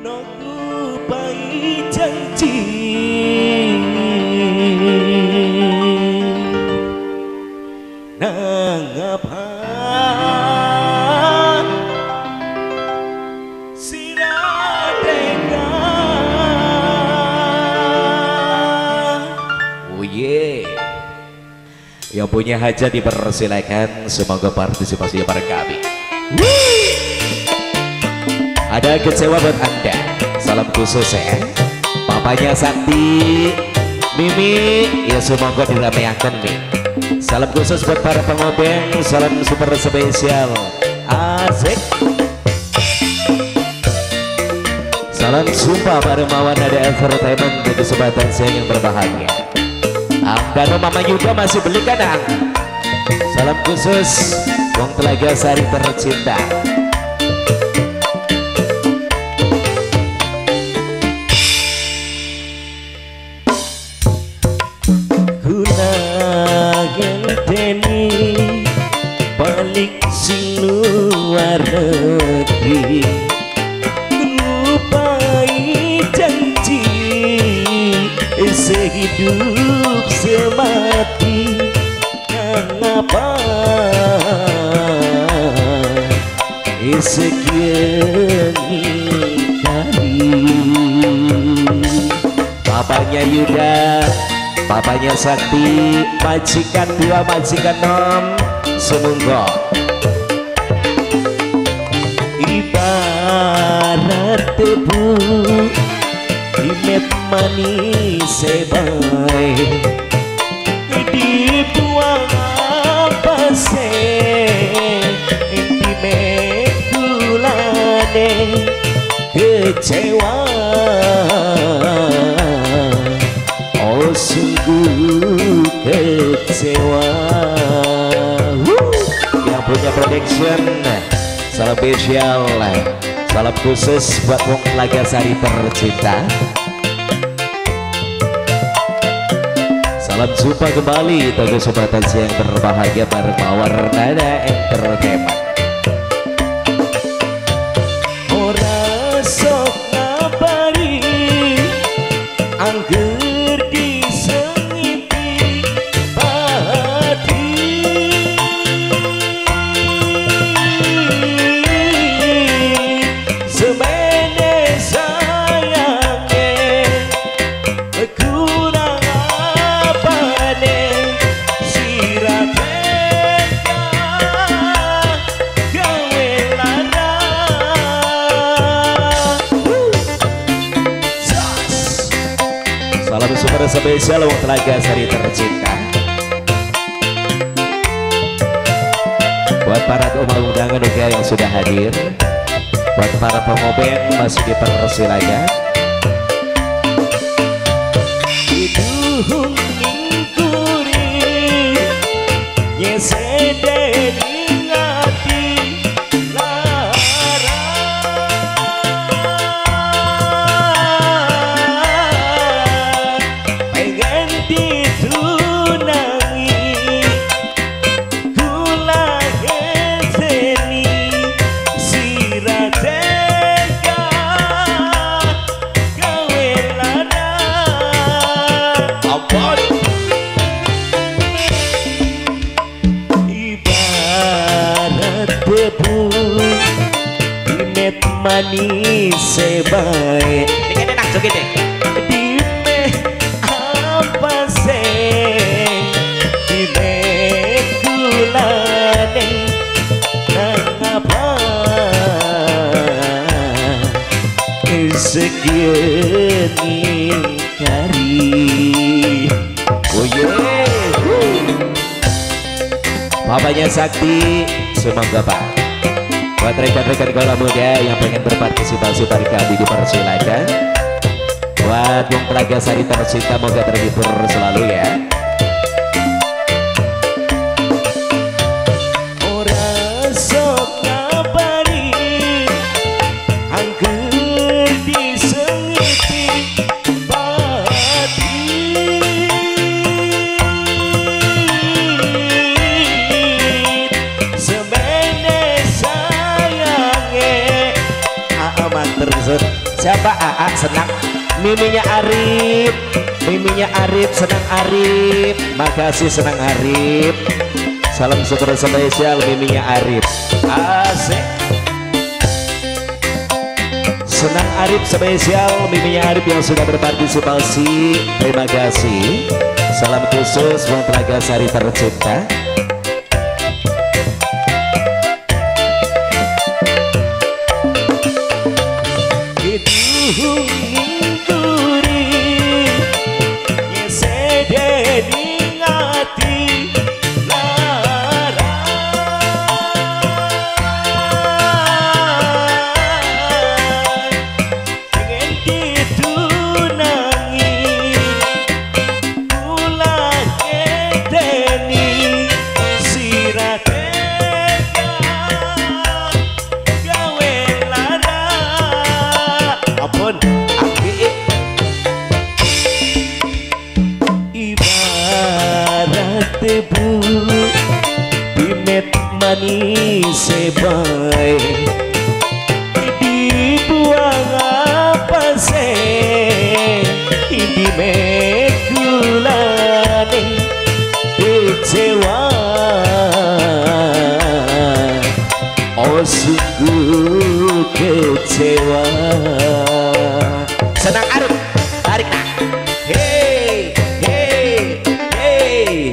Nunggupai janji. Nang apa Siratega Oh yeah. Yang punya hajat dipersilakan. Semoga partisipasinya pada kami Ada kecewa buat anda. Salam khusus ya. Papanya Santi Mimi Ya semoga diramaikan nih Salam khusus buat para pengobeng Salam super spesial. Asik. Salam sumpah para mawan ada entertainment di kesempatan siang yang berbahagia. Ang Mama Yuda masih beli kadang Salam khusus Wong Telaga Sari tercinta sehidup semati. Kenapa? Sekian kali Papanya Yuda Papanya Sakti Majikan dua majikan nom Semunggo Ibarat tebu Imet manis sebai Dibuang apa se Intime kulane Kecewa. Oh sungguh kecewa! Yang punya production Salam spesial Salam khusus buat Wong Lagasari tercinta Salam jumpa kembali. Untuk kesempatan siang berbahagia bareng Mawar Nada Entertainment Super spesial Wong Telaga Sari tercinta Buat para tamu undangan juga yang sudah hadir. Buat para pengobeng masih dipersilakan Iduhung manis sebaik. Ini kan enak joget deh Dime apa se Dime kulane Nangapa? Sekian kari. Oh Papanya Sakti Semoga Pak Buat rekan-rekan kaula muda yang pengen berpartisipasi pada kami dipersilakan Buat Wong Telaga Sari tercinta Moga terhibur selalu ya siapa Aa senang. Miminya Arif Miminya Arif senang Arif. Makasih senang Arif. Salam super spesial Miminya Arif. Asik. Senang Arif spesial Miminya Arif yang sudah berpartisipasi. Terima kasih. Salam khusus buat Raga Sari tercinta manis sebay dibuang apa se ini mekulane kecewa oh sungguh kecewa senang arep tarik hey hey hey.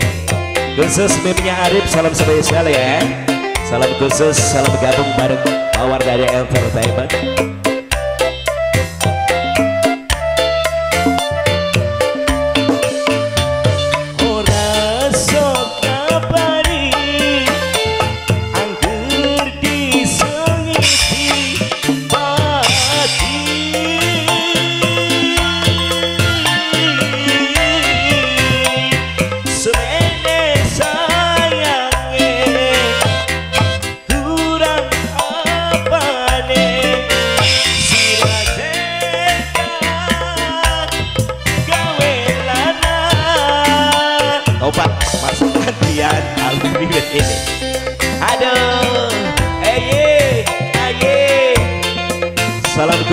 Khusus mimnya Arif salam spesial ya Salam khusus, salam gabung bareng Mawar dari Entertainment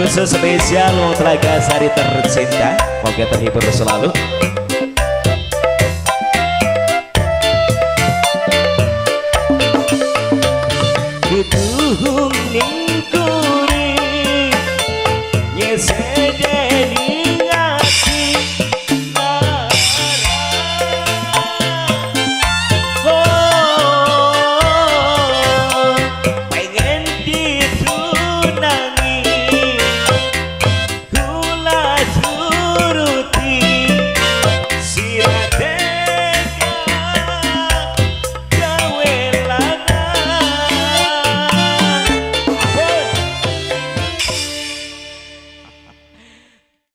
khusus spesial untuk Telaga Sari tercinta. Moga terhibur selalu